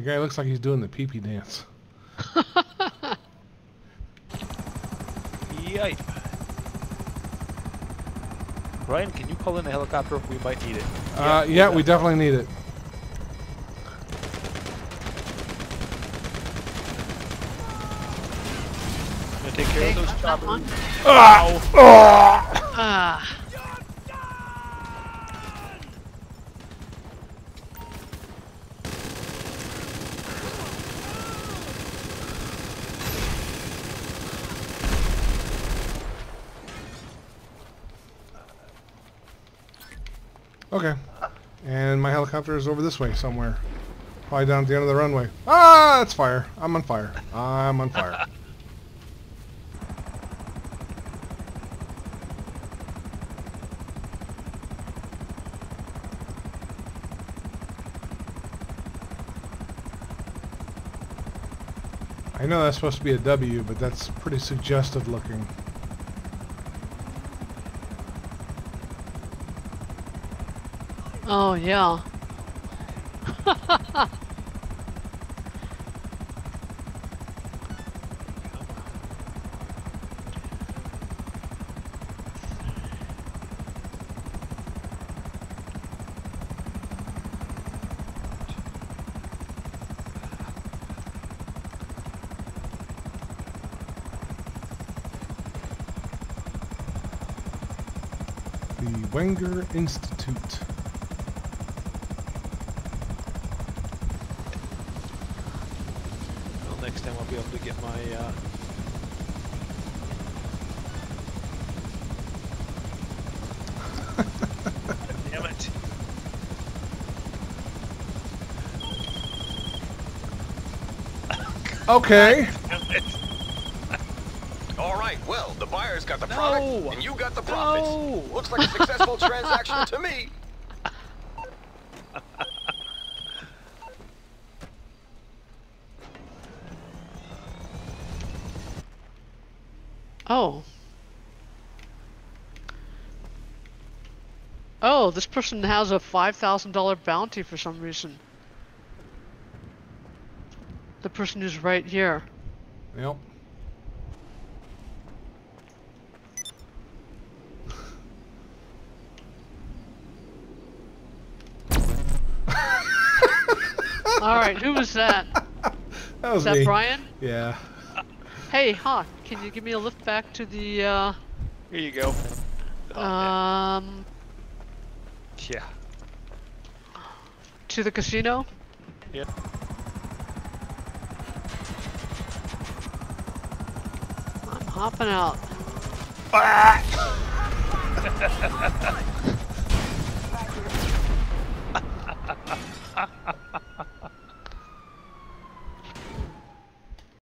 The guy looks like he's doing the pee-pee dance. Yipe. Ryan, can you call in a helicopter? We might need it. Uh, yeah, we definitely need it. I'm gonna take care Okay, of those choppers. Ah! Ah! Okay. And my helicopter is over this way somewhere. Probably down at the end of the runway. Ah, it's fire. I'm on fire. I'm on fire. I know that's supposed to be a W, but that's pretty suggestive looking. Oh yeah. The Wenger Institute. Next time I'll be able to get my. Uh... Damn it! Okay. Damn it! All right, well, the buyer's got the product, and you got the profits. No! Looks like a successful transaction to me. Oh. Oh, this person has a $5,000 bounty for some reason. The person who's right here. Yep. Alright, who was that? That was Is that me. Brian? Yeah. Hey, Hawk, can you give me a lift back to the, uh, Here you go. Oh, um, yeah. to the casino? Yep. I'm hopping out.